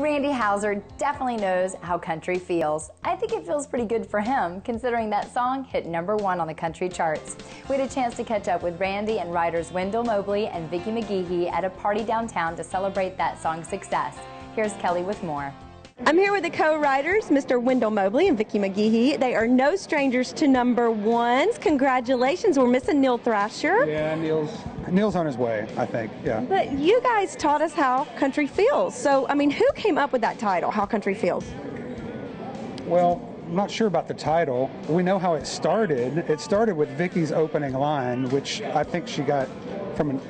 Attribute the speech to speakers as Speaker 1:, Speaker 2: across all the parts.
Speaker 1: Randy Houser definitely knows how country feels. I think it feels pretty good for him, considering that song hit number one on the country charts. We had a chance to catch up with Randy and writers Wendell Mobley and Vicky McGehee at a party downtown to celebrate that song's success. Here's Kelly with more.
Speaker 2: I'm here with the co-writers, Mr. Wendell Mobley and Vicky McGehee. They are no strangers to number ones. Congratulations. We're missing Neil Thrasher.
Speaker 3: Yeah, Neil's Neil's on his way, I think. Yeah.
Speaker 2: But you guys taught us how country feels. So, I mean, who came up with that title, How Country Feels?
Speaker 3: Well, I'm not sure about the title. We know how it started. It started with Vicky's opening line, which I think she got from an,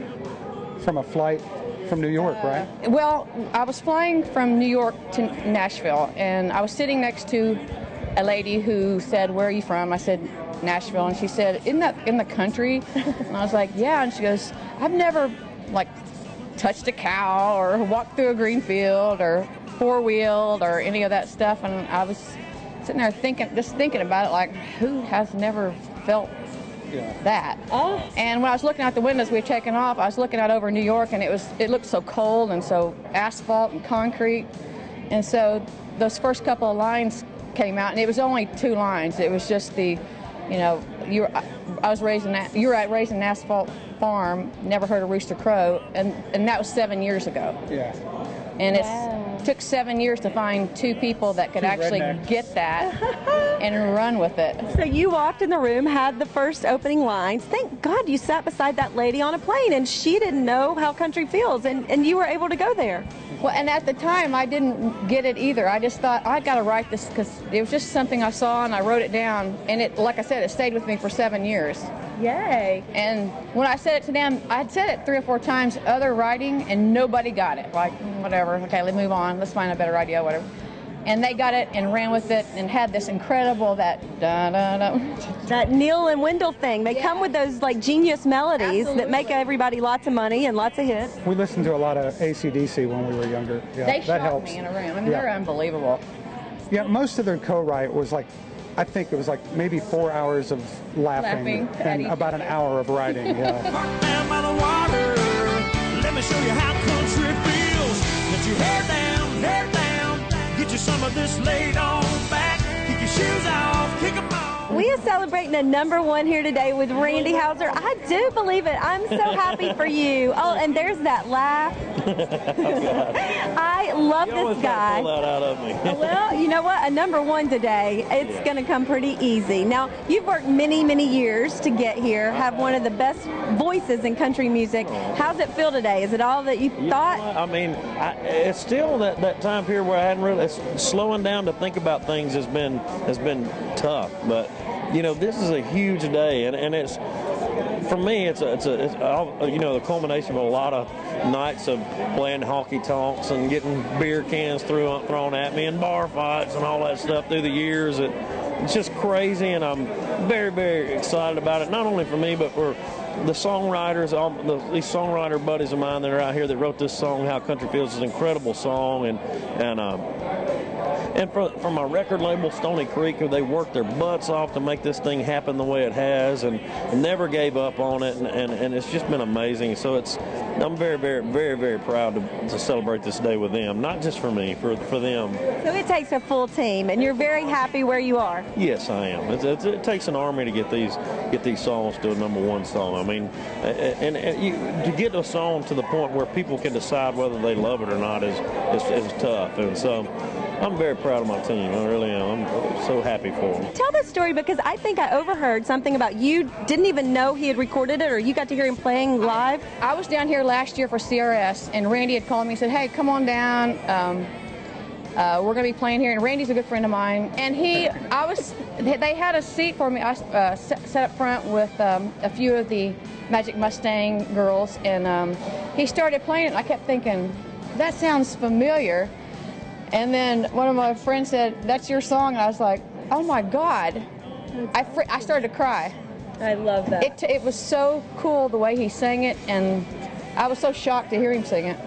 Speaker 3: from a flight from New York, uh, right?
Speaker 4: Well, I was flying from New York to Nashville, and I was sitting next to a lady who said, "Where are you from?" I said, "Nashville," and she said, "Isn't that in the country?" and I was like, "Yeah," and she goes, "I've never like touched a cow or walked through a green field or four wheeled or any of that stuff," and I was sitting there thinking, just thinking about it, like, who has never felt. That. Oh. And when I was looking out the windows we were taking off, I was looking out over New York and it was it looked so cold and so asphalt and concrete. And so those first couple of lines came out and it was only two lines. It was just the, you know, you were, I was raising that you were at raising an asphalt farm, never heard a rooster crow, and and that was seven years ago.
Speaker 3: Yeah.
Speaker 4: And wow. it took seven years to find two people that could two actually rednecks. get that and run with it.
Speaker 2: So you walked in the room, had the first opening lines. Thank God you sat beside that lady on a plane and she didn't know how country feels and, and you were able to go there.
Speaker 4: Well, and at the time I didn't get it either. I just thought I got to write this because it was just something I saw and I wrote it down. And it, like I said, it stayed with me for seven years.
Speaker 2: Yay.
Speaker 4: And when I said it to them, I had said it three or four times, other writing, and nobody got it. Like, whatever, okay, let's move on, let's find a better idea, whatever and they got it and ran with it and had this incredible that da da da.
Speaker 2: That Neil and Wendell thing. They yeah. come with those like genius melodies Absolutely. that make everybody lots of money and lots of hits.
Speaker 3: We listened to a lot of AC/DC when we were younger.
Speaker 4: Yeah, they that helps. me in a room. I mean, yeah. they're unbelievable.
Speaker 3: Yeah, most of their co-write was like I think it was like maybe four hours of laughing, laughing and about an hour of writing. Yeah. Let me show you how country feels. Let your hair down, hair down some of this laid on back. Kick your shoes off, kick them off.
Speaker 2: We are celebrating a number one here today with Randy Houser. I do believe it. I'm so happy for you. Oh, and there's that laugh. I love
Speaker 5: you
Speaker 2: this guy.
Speaker 5: Pull that out of me.
Speaker 2: well, you know what? A number one today, it's yeah. going to come pretty easy. Now, you've worked many, many years to get here, have one of the best voices in country music. Oh. How's it feel today? Is it all that you, you thought?
Speaker 5: I mean, I, it's still that, that time period where I hadn't really, slowing down to think about things has been, has been tough. But, you know, this is a huge day, and, and it's, for me, it's a, it's a, it's a, you know, the culmination of a lot of nights of playing honky tonks and getting beer cans through, thrown at me and bar fights and all that stuff through the years. It, it's just crazy, and I'm very, very excited about it. Not only for me, but for the songwriters, all the, these songwriter buddies of mine that are out here that wrote this song, "How Country Feels," is an incredible song, and and um, and for, for my record label, Stoney Creek, they worked their butts off to make this thing happen the way it has and never gave up on it. And, and, and it's just been amazing. So it's I'm very, very, very, very proud to, to celebrate this day with them. Not just for me, for, for them.
Speaker 2: So it takes a full team, and you're very happy where you are.
Speaker 5: Yes, I am. It's, it's, it takes an army to get these get these songs to a number one song. I mean, and, and you, to get a song to the point where people can decide whether they love it or not is is, is tough. And so I'm very proud of my team. I really am. I'm so happy for them.
Speaker 2: Tell this story because I think I overheard something about you didn't even know he had recorded it or you got to hear him playing live.
Speaker 4: I, I was down here last year for CRS and Randy had called me and said, hey, come on down. Um, uh, we're going to be playing here, and Randy's a good friend of mine. And he, I was, they had a seat for me. I uh, set up front with um, a few of the Magic Mustang girls, and um, he started playing it. And I kept thinking, that sounds familiar. And then one of my friends said, "That's your song," and I was like, "Oh my God!" I fr- I started to cry.
Speaker 2: I love that.
Speaker 4: It it was so cool the way he sang it, and I was so shocked to hear him sing it.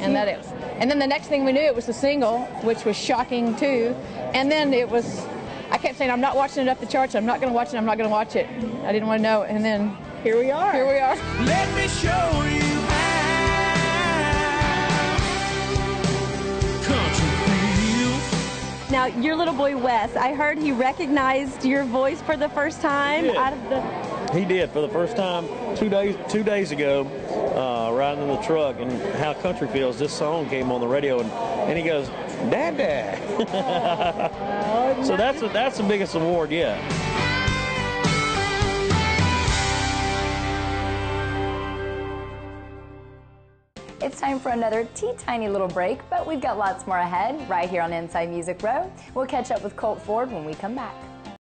Speaker 4: And that it. And then the next thing we knew, it was the single, which was shocking too. And then it was. I kept saying, "I'm not watching it up the charts. I'm not going to watch it. I'm not going to watch it." I didn't want to know. And then
Speaker 2: here we are.
Speaker 4: Here we are. Let me show you
Speaker 2: Now, your little boy Wes, I heard he recognized your voice for the first time out of the.
Speaker 5: He did for the first time two days two days ago, uh, riding in the truck, and how country feels. This song came on the radio, and, and he goes, "Dad, Dad." oh, so that's a, that's the biggest award yet.
Speaker 1: It's time for another tea tiny little break, but we've got lots more ahead right here on Inside Music Row. We'll catch up with Colt Ford when we come back.